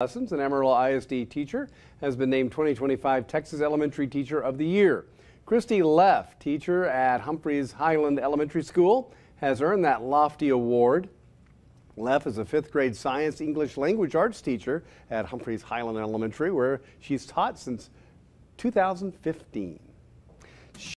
Lessons, an Amarillo ISD teacher, has been named 2025 Texas Elementary Teacher of the Year. Christy Leff, teacher at Humphreys Highland Elementary School, has earned that lofty award. Leff is a fifth grade science English language arts teacher at Humphreys Highland Elementary, where she's taught since 2015.